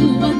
one.